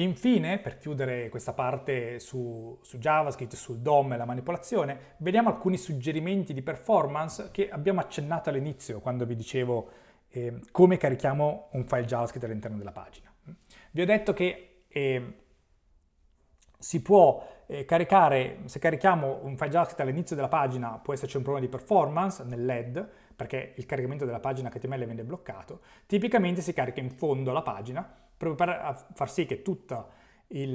Infine, per chiudere questa parte su, su, JavaScript, sul DOM e la manipolazione, vediamo alcuni suggerimenti di performance che abbiamo accennato all'inizio quando vi dicevo eh, come carichiamo un file JavaScript all'interno della pagina. Vi ho detto che eh, si può eh, caricare, se carichiamo un file JavaScript all'inizio della pagina può esserci un problema di performance nell'head perché il caricamento della pagina HTML viene bloccato, tipicamente si carica in fondo alla pagina proprio per far sì che tutta il,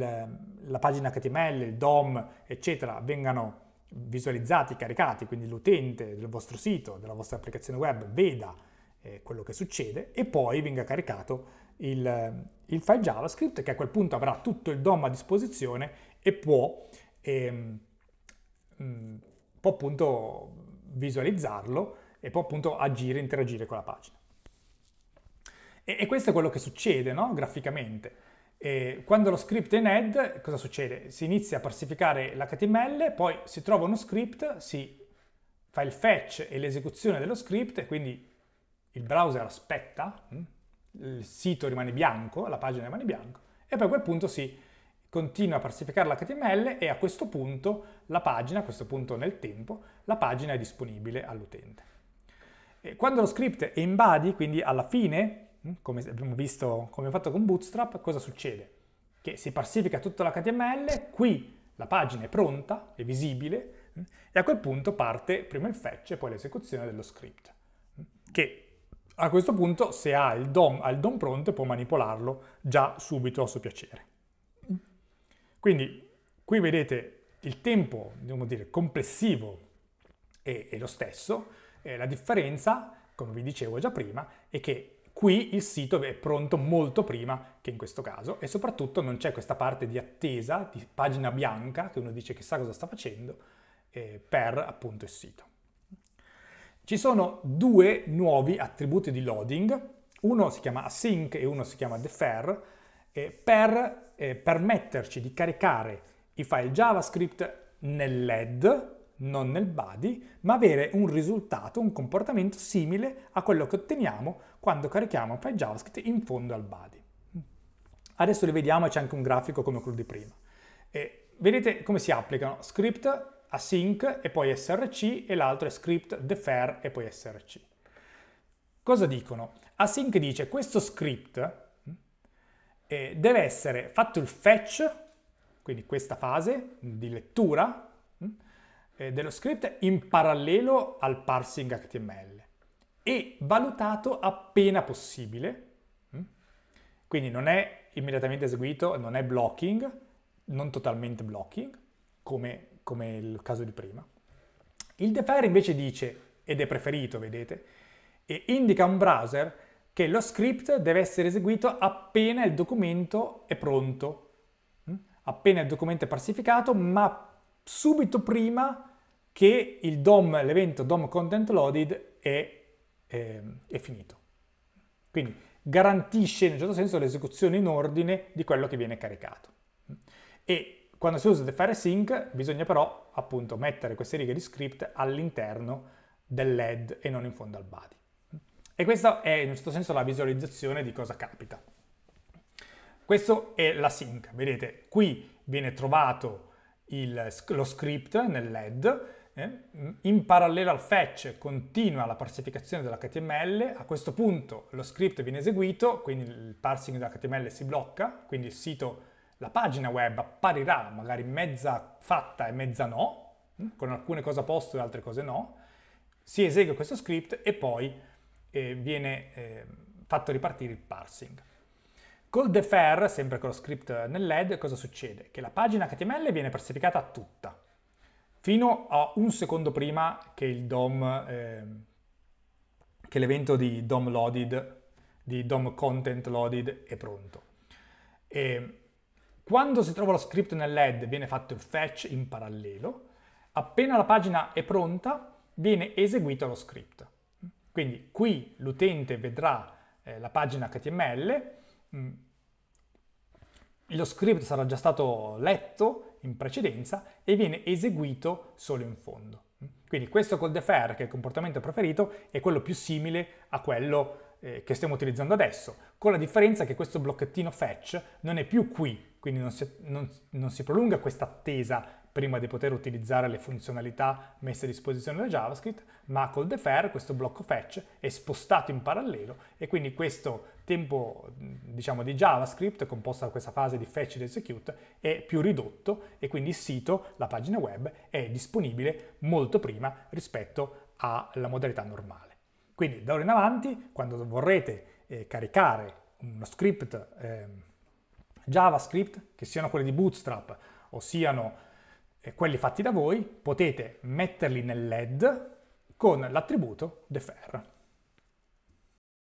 la pagina HTML, il DOM, eccetera, vengano visualizzati, caricati, quindi l'utente del vostro sito, della vostra applicazione web veda eh, quello che succede e poi venga caricato il, il, file JavaScript che a quel punto avrà tutto il DOM a disposizione e può, ehm, mm, può appunto visualizzarlo e può appunto agire, interagire con la pagina. E, e questo è quello che succede no? graficamente. E quando lo script è in head, cosa succede? Si inizia a parsificare l'HTML, poi si trova uno script, si fa il fetch e l'esecuzione dello script, e quindi il browser aspetta, hm? il sito rimane bianco, la pagina rimane bianco, e poi a quel punto si continua a parsificare l'HTML e a questo punto la pagina, a questo punto nel tempo, la pagina è disponibile all'utente. Quando lo script è in body, quindi alla fine Mm? Come abbiamo visto, come fatto con Bootstrap, cosa succede? Che si parsifica tutto l'HTML, qui la pagina è pronta, è visibile, mm? e a quel punto parte prima il fetch e poi l'esecuzione dello script, mm? che a questo punto se ha il DOM, ha il DOM pronto può manipolarlo già subito a suo piacere. Quindi qui vedete il tempo, dire, complessivo è, è lo stesso, eh, la differenza, come vi dicevo già prima, è che Qui il sito è pronto molto prima che in questo caso e soprattutto non c'è questa parte di attesa, di pagina bianca, che uno dice chissà cosa sta facendo, eh, per appunto il sito. Ci sono due nuovi attributi di loading, uno si chiama async e uno si chiama defer, eh, per eh, permetterci di caricare i file JavaScript nell'head, non nel body, ma avere un risultato, un comportamento simile a quello che otteniamo quando carichiamo file JavaScript in fondo al body. Adesso li vediamo e c'è anche un grafico come quello di prima. E vedete come si applicano script async e poi src e l'altro è script defer e poi src. Cosa dicono? Async dice questo script eh, deve essere fatto il fetch, quindi questa fase di lettura, dello script in parallelo al parsing HTML e valutato appena possibile, mm? quindi non è immediatamente eseguito, non è blocking, non totalmente blocking, come, come il caso di prima. Il defer invece dice, ed è preferito, vedete, e indica a un browser che lo script deve essere eseguito appena il documento è pronto, mm? appena il documento è parsificato, ma subito prima che DOM, l'evento DOM Content Loaded è, è, è finito. Quindi garantisce in un certo senso l'esecuzione in ordine di quello che viene caricato. E quando si usa fare sync bisogna però appunto mettere queste righe di script all'interno dell'head e non in fondo al body. E questa è in un certo senso la visualizzazione di cosa capita. Questo è la sync, vedete qui viene trovato il, lo script nell'head, eh? in parallelo al fetch continua la parsificazione dell'HTML, a questo punto lo script viene eseguito, quindi il parsing dell'HTML si blocca, quindi il sito, la pagina web apparirà magari mezza fatta e mezza no, hm? con alcune cose a posto e altre cose no, si esegue questo script e poi eh, viene eh, fatto ripartire il parsing. Col defer, sempre con lo script nell'head, cosa succede? Che la pagina HTML viene parsificata tutta, fino a un secondo prima che il DOM, eh, che l'evento di DOM loaded, di DOM content loaded è pronto. E quando si trova lo script nell'head viene fatto il fetch in parallelo, appena la pagina è pronta viene eseguito lo script. Quindi qui l'utente vedrà eh, la pagina HTML. Lo script sarà già stato letto in precedenza e viene eseguito solo in fondo. Mm. Quindi questo col defer, che è il comportamento preferito, è quello più simile a quello eh, che stiamo utilizzando adesso, con la differenza che questo blocchettino fetch non è più qui quindi non si, non, non si prolunga questa attesa prima di poter utilizzare le funzionalità messe a disposizione da JavaScript, ma col defer questo blocco fetch è spostato in parallelo e quindi questo tempo diciamo, di JavaScript composto da questa fase di fetch ed execute è più ridotto e quindi il sito, la pagina web, è disponibile molto prima rispetto alla modalità normale. Quindi da ora in avanti, quando vorrete eh, caricare uno script eh, JavaScript, che siano quelli di Bootstrap o siano quelli fatti da voi, potete metterli nell'head con l'attributo defer.